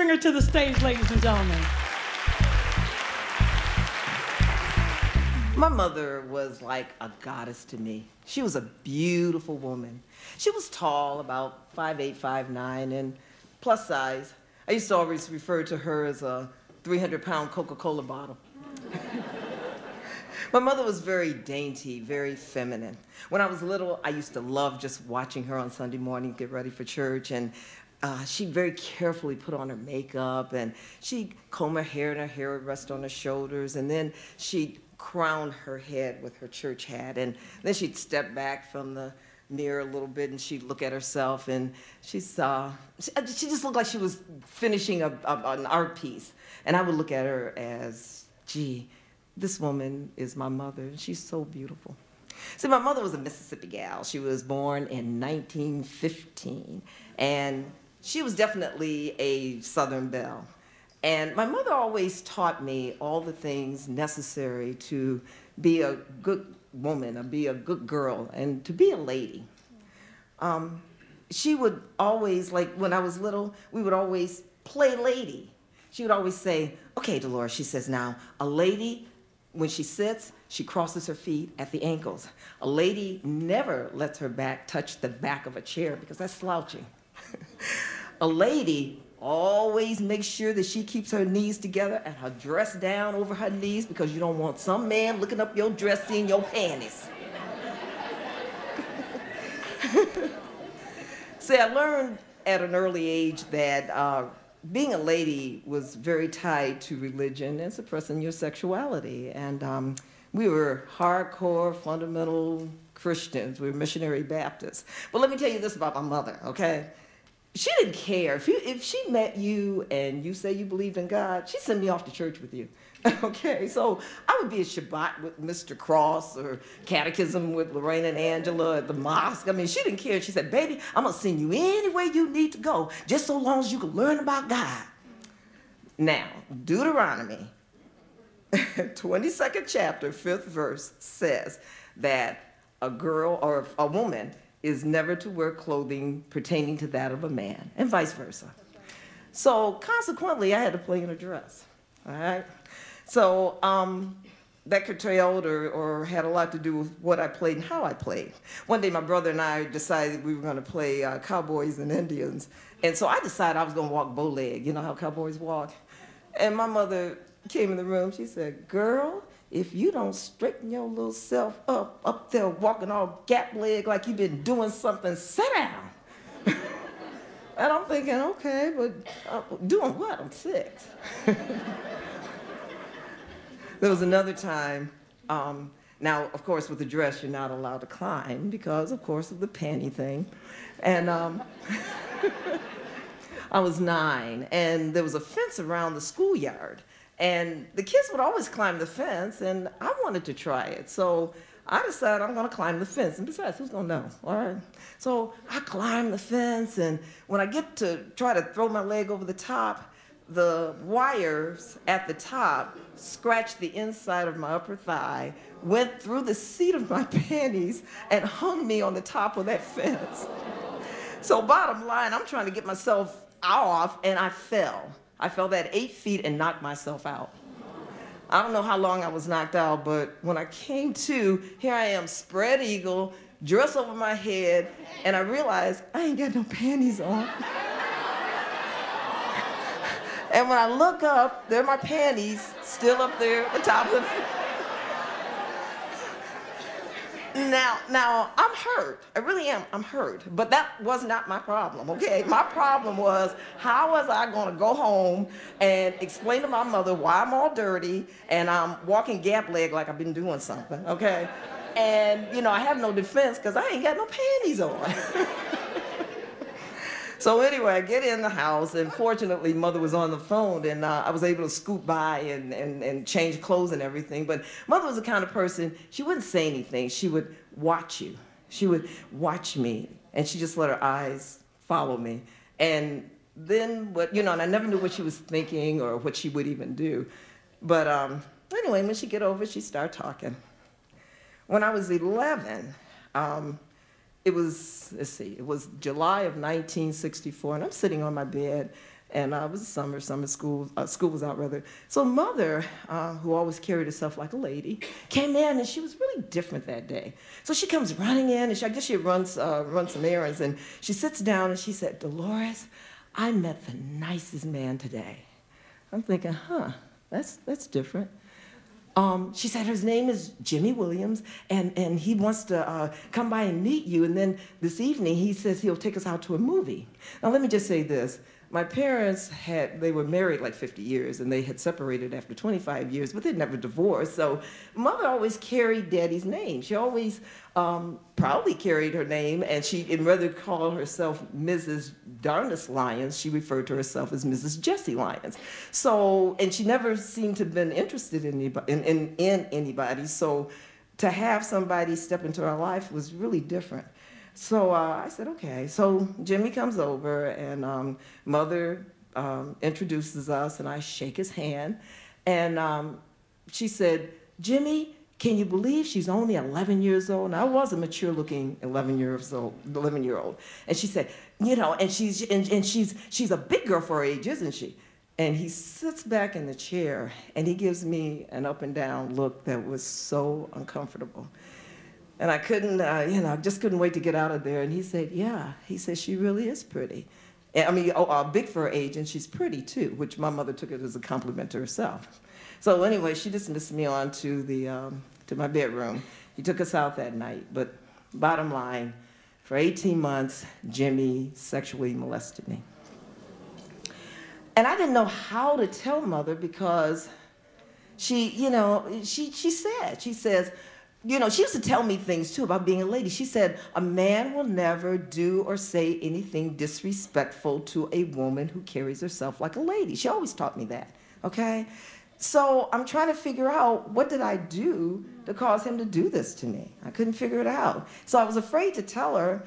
bring her to the stage, ladies and gentlemen. My mother was like a goddess to me. She was a beautiful woman. She was tall, about 5'8", 5'9", and plus size. I used to always refer to her as a 300-pound Coca-Cola bottle. My mother was very dainty, very feminine. When I was little, I used to love just watching her on Sunday morning get ready for church, and uh, she very carefully put on her makeup, and she'd comb her hair, and her hair would rest on her shoulders, and then she'd crown her head with her church hat, and then she'd step back from the mirror a little bit, and she'd look at herself, and she saw, she, uh, she just looked like she was finishing a, a, an art piece, and I would look at her as, gee, this woman is my mother, and she's so beautiful. See, my mother was a Mississippi gal. She was born in 1915, and she was definitely a Southern belle. And my mother always taught me all the things necessary to be a good woman, or be a good girl, and to be a lady. Um, she would always, like when I was little, we would always play lady. She would always say, okay, Delores, she says, now, a lady, when she sits, she crosses her feet at the ankles. A lady never lets her back touch the back of a chair because that's slouching. A lady always makes sure that she keeps her knees together and her dress down over her knees because you don't want some man looking up your dress seeing your panties. See, I learned at an early age that uh, being a lady was very tied to religion and suppressing your sexuality. And um, we were hardcore, fundamental Christians. We were missionary Baptists. But let me tell you this about my mother, okay? She didn't care. If, you, if she met you and you say you believed in God, she'd send me off to church with you. okay, so I would be at Shabbat with Mr. Cross or Catechism with Lorraine and Angela at the mosque. I mean, she didn't care. She said, baby, I'm going to send you anywhere you need to go, just so long as you can learn about God. Now, Deuteronomy, 22nd chapter, 5th verse, says that a girl or a woman is never to wear clothing pertaining to that of a man, and vice versa. So consequently, I had to play in a dress, all right? So um, that curtailed or, or had a lot to do with what I played and how I played. One day, my brother and I decided we were gonna play uh, cowboys and Indians, and so I decided I was gonna walk bow leg, you know how cowboys walk? And my mother came in the room, she said, girl, if you don't straighten your little self up, up there walking all gap leg like you've been doing something, sit down. and I'm thinking, okay, but uh, doing what? I'm six. there was another time, um, now, of course, with the dress, you're not allowed to climb because, of course, of the panty thing. And um, I was nine, and there was a fence around the schoolyard. And the kids would always climb the fence, and I wanted to try it. So I decided I'm gonna climb the fence. And besides, who's gonna know? All right. So I climb the fence, and when I get to try to throw my leg over the top, the wires at the top scratched the inside of my upper thigh, went through the seat of my panties, and hung me on the top of that fence. So bottom line, I'm trying to get myself off, and I fell. I fell that eight feet and knocked myself out. I don't know how long I was knocked out, but when I came to, here I am, spread eagle, dress over my head, and I realized I ain't got no panties on. and when I look up, there are my panties still up there the top of the Now, now I'm hurt. I really am. I'm hurt. But that was not my problem, okay? My problem was how was I going to go home and explain to my mother why I'm all dirty and I'm walking gap leg like I've been doing something, okay? And, you know, I have no defense because I ain't got no panties on. So anyway, I get in the house, and fortunately, mother was on the phone, and uh, I was able to scoop by and, and, and change clothes and everything. But mother was the kind of person, she wouldn't say anything. She would watch you. She would watch me, and she just let her eyes follow me. And then what, you know, and I never knew what she was thinking or what she would even do. But um, anyway, when she get over, she start talking. When I was 11, um, it was, let's see, it was July of 1964, and I'm sitting on my bed, and it was summer, summer school, uh, school was out rather. So mother, uh, who always carried herself like a lady, came in and she was really different that day. So she comes running in and she, I guess she runs, uh, runs some errands and she sits down and she said, Delores, I met the nicest man today. I'm thinking, huh, that's, that's different. Um, she said his name is Jimmy Williams, and, and he wants to uh, come by and meet you. And then this evening, he says he'll take us out to a movie. Now, let me just say this my parents had they were married like 50 years and they had separated after 25 years but they never divorced. So mother always carried daddy's name. She always um, proudly carried her name and she and rather call herself mrs darnus lyons she referred to herself as mrs jesse lyons. So and she never seemed to have been interested in anybody, in, in, in anybody. So to have somebody step into her life was really different so uh, I said, okay. So Jimmy comes over, and um, mother um, introduces us, and I shake his hand. And um, she said, Jimmy, can you believe she's only 11 years old? And I was a mature looking 11 years old, 11 year old. And she said, you know, and she's, and, and she's, she's a big girl for her age, isn't she? And he sits back in the chair and he gives me an up and down look that was so uncomfortable. And I couldn't, uh, you know, I just couldn't wait to get out of there. And he said, yeah. He said, she really is pretty. And, I mean, oh, uh, big for her age, and she's pretty too, which my mother took it as a compliment to herself. So anyway, she dismissed me on to, the, um, to my bedroom. He took us out that night. But bottom line, for 18 months, Jimmy sexually molested me. And I didn't know how to tell mother because she, you know, she, she said, she says, you know, she used to tell me things too about being a lady. She said, a man will never do or say anything disrespectful to a woman who carries herself like a lady. She always taught me that, okay? So I'm trying to figure out what did I do to cause him to do this to me? I couldn't figure it out. So I was afraid to tell her.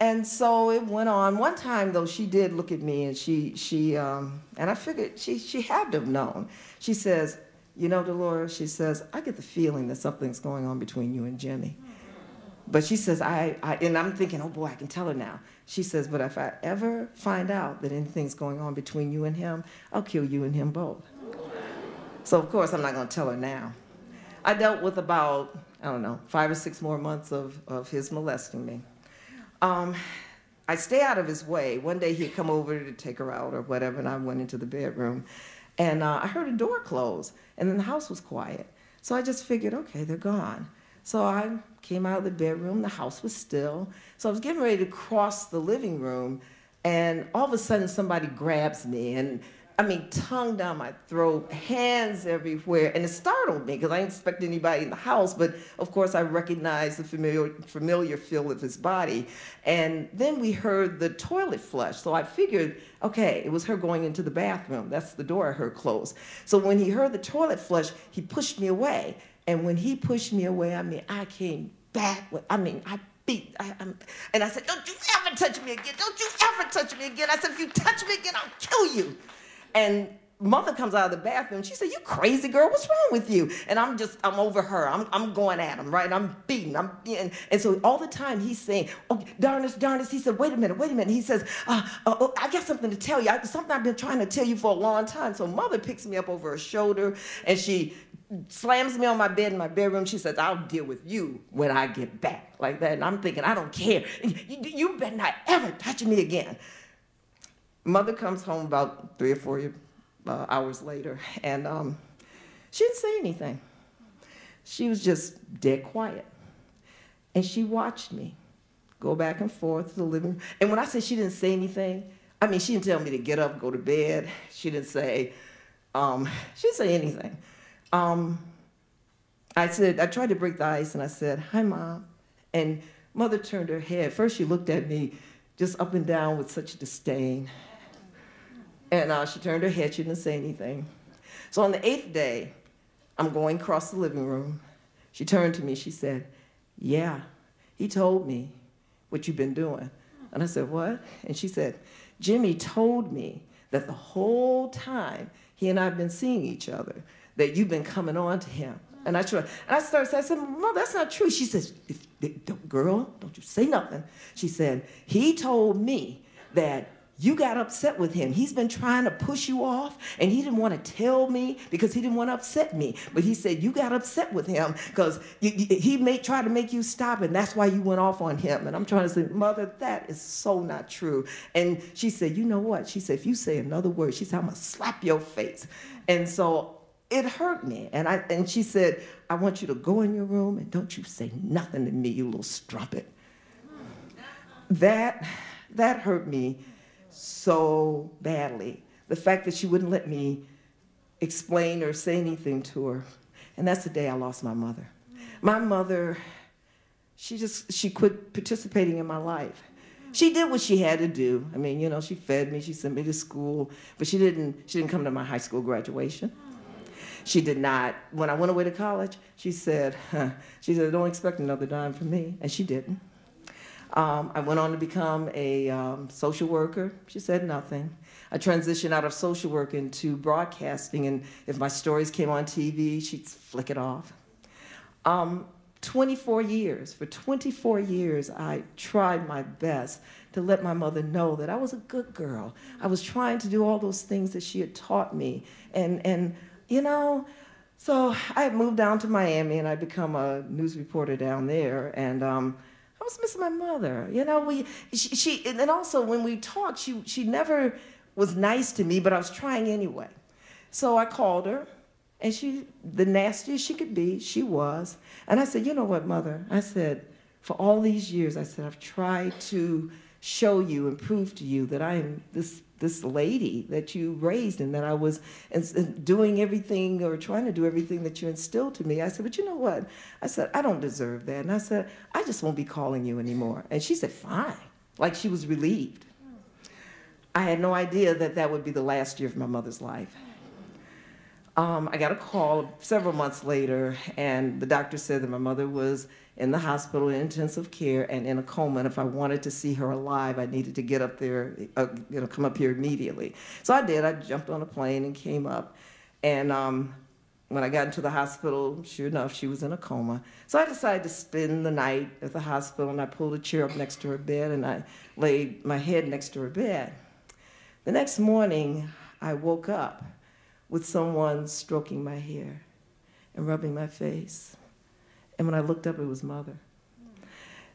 And so it went on. One time though, she did look at me and she, she um, and I figured she, she had to have known. She says, you know, Delores, she says, I get the feeling that something's going on between you and Jimmy. But she says, I, I, and I'm thinking, oh boy, I can tell her now. She says, but if I ever find out that anything's going on between you and him, I'll kill you and him both. So, of course, I'm not going to tell her now. I dealt with about, I don't know, five or six more months of, of his molesting me. Um, I stay out of his way. One day he'd come over to take her out or whatever, and I went into the bedroom. And uh, I heard a door close, and then the house was quiet. So I just figured, okay, they're gone. So I came out of the bedroom, the house was still. So I was getting ready to cross the living room, and all of a sudden somebody grabs me, and I mean, tongue down my throat, hands everywhere, and it startled me because I didn't expect anybody in the house. But of course, I recognized the familiar, familiar feel of his body. And then we heard the toilet flush. So I figured, okay, it was her going into the bathroom. That's the door I heard close. So when he heard the toilet flush, he pushed me away. And when he pushed me away, I mean, I came back. With, I mean, I beat. I, and I said, don't you ever touch me again. Don't you ever touch me again. I said, if you touch me again, I'll kill you. And mother comes out of the bathroom. She said, "You crazy girl, what's wrong with you?" And I'm just, I'm over her. I'm, I'm going at him, right? I'm beating. I'm, and, and so all the time he's saying, "Oh, Darnus, Darnus." He said, "Wait a minute, wait a minute." He says, uh, uh, oh, "I got something to tell you. I, something I've been trying to tell you for a long time." So mother picks me up over her shoulder, and she slams me on my bed in my bedroom. She says, "I'll deal with you when I get back," like that. And I'm thinking, I don't care. You, you better not ever touch me again. Mother comes home about three or four uh, hours later, and um, she didn't say anything. She was just dead quiet. And she watched me go back and forth to the living room. And when I say she didn't say anything, I mean, she didn't tell me to get up, go to bed. She didn't say, um, she didn't say anything. Um, I said, I tried to break the ice and I said, hi, mom. And mother turned her head. First, she looked at me just up and down with such disdain. And uh, she turned her head, she didn't say anything. So on the eighth day, I'm going across the living room. She turned to me, she said, Yeah, he told me what you've been doing. And I said, What? And she said, Jimmy told me that the whole time he and I have been seeing each other, that you've been coming on to him. And I tried, and I started, I said, Mom, that's not true. She says, Girl, don't you say nothing. She said, He told me that you got upset with him. He's been trying to push you off, and he didn't want to tell me because he didn't want to upset me. But he said, You got upset with him because he may try to make you stop, and that's why you went off on him. And I'm trying to say, Mother, that is so not true. And she said, You know what? She said, If you say another word, she said, I'm going to slap your face. And so it hurt me. And, I, and she said, I want you to go in your room and don't you say nothing to me, you little strumpet. That, that hurt me so badly. The fact that she wouldn't let me explain or say anything to her. And that's the day I lost my mother. My mother, she just, she quit participating in my life. She did what she had to do. I mean, you know, she fed me, she sent me to school, but she didn't, she didn't come to my high school graduation. She did not. When I went away to college, she said, huh, she said, don't expect another dime from me. And she didn't. Um, I went on to become a um, social worker. She said nothing. I transitioned out of social work into broadcasting, and if my stories came on TV, she'd flick it off. Um, 24 years, for 24 years, I tried my best to let my mother know that I was a good girl. I was trying to do all those things that she had taught me. And, and you know, so I moved down to Miami and I become a news reporter down there. And um, I was missing my mother. You know, we she, she and also when we talked, she she never was nice to me, but I was trying anyway. So I called her, and she the nastiest she could be, she was. And I said, you know what, mother? I said, for all these years, I said I've tried to show you and prove to you that I am this this lady that you raised and that I was uh, doing everything or trying to do everything that you instilled to me. I said, but you know what? I said, I don't deserve that. And I said, I just won't be calling you anymore. And she said, fine. Like she was relieved. I had no idea that that would be the last year of my mother's life. Um, I got a call several months later, and the doctor said that my mother was in the hospital in intensive care and in a coma. And if I wanted to see her alive, I needed to get up there, uh, you know, come up here immediately. So I did. I jumped on a plane and came up. And um, when I got into the hospital, sure enough, she was in a coma. So I decided to spend the night at the hospital, and I pulled a chair up next to her bed, and I laid my head next to her bed. The next morning, I woke up with someone stroking my hair and rubbing my face. And when I looked up, it was mother.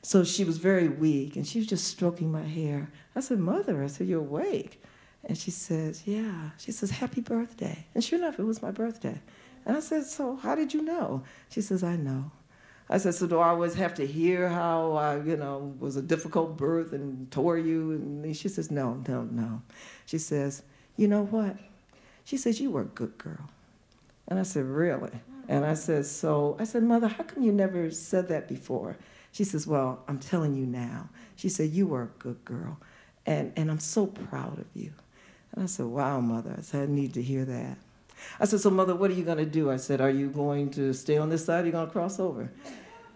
So she was very weak, and she was just stroking my hair. I said, Mother, I said, You're awake. And she says, Yeah. She says, Happy birthday. And sure enough, it was my birthday. And I said, So how did you know? She says, I know. I said, So do I always have to hear how I, you know, was a difficult birth and tore you? And she says, No, no, no. She says, You know what? She says, You were a good girl. And I said, Really? And I said, So I said, Mother, how come you never said that before? She says, Well, I'm telling you now. She said, You were a good girl. And, and I'm so proud of you. And I said, Wow, Mother. I said, I need to hear that. I said, So, Mother, what are you going to do? I said, Are you going to stay on this side? Or are you going to cross over?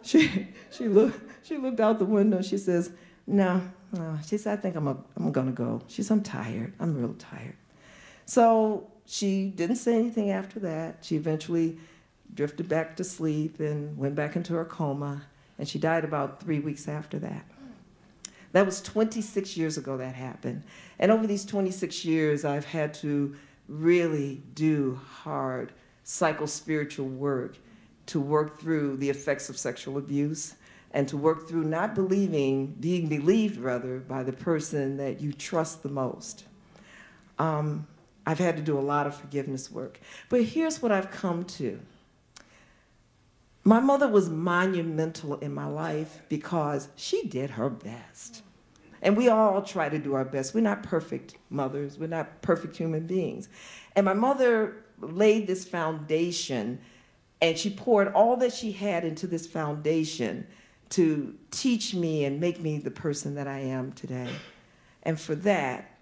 She, she, looked, she looked out the window. She says, No, no. She said, I think I'm, I'm going to go. She said, I'm tired. I'm real tired. So she didn't say anything after that. She eventually drifted back to sleep and went back into her coma, and she died about three weeks after that. That was 26 years ago that happened. And over these 26 years, I've had to really do hard psycho-spiritual work to work through the effects of sexual abuse and to work through not believing, being believed rather, by the person that you trust the most. Um, I've had to do a lot of forgiveness work. But here's what I've come to. My mother was monumental in my life because she did her best. And we all try to do our best. We're not perfect mothers, we're not perfect human beings. And my mother laid this foundation and she poured all that she had into this foundation to teach me and make me the person that I am today. And for that,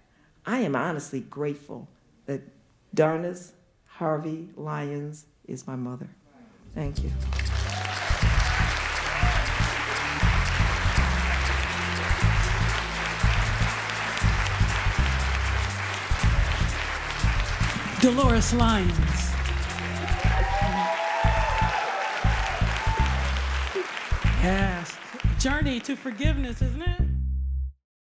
I am honestly grateful that Darnus Harvey Lyons is my mother. Thank you. Delores Lyons. Yes. Journey to forgiveness, isn't it?